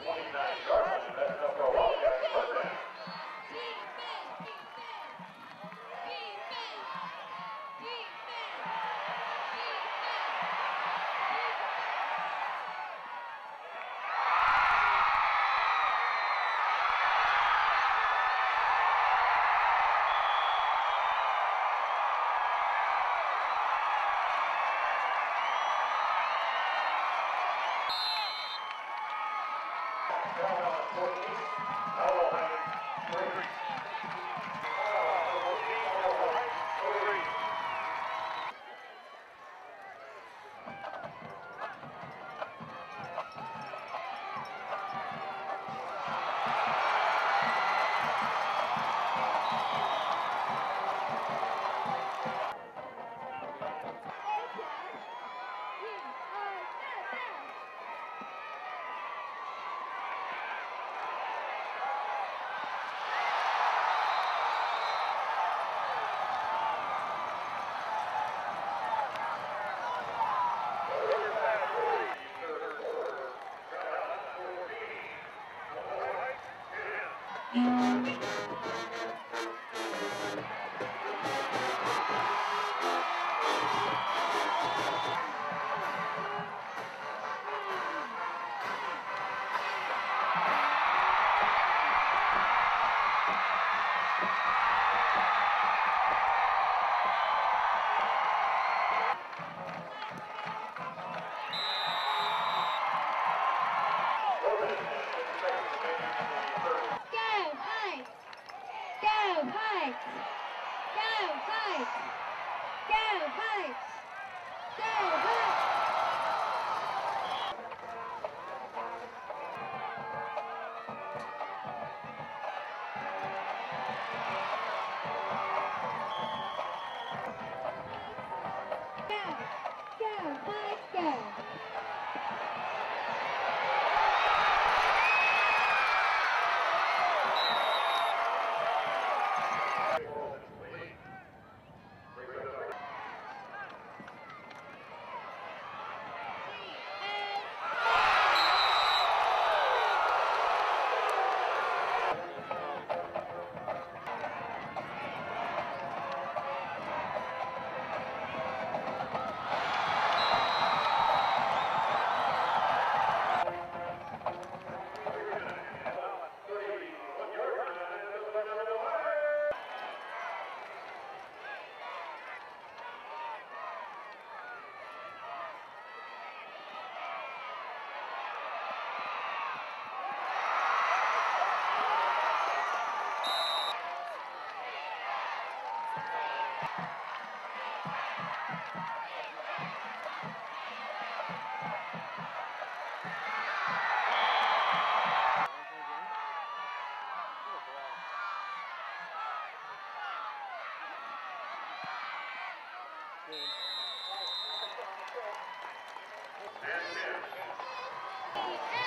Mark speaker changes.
Speaker 1: 29 Garland, that's number one.
Speaker 2: Heights! Go, Heights! Go,
Speaker 1: And ten.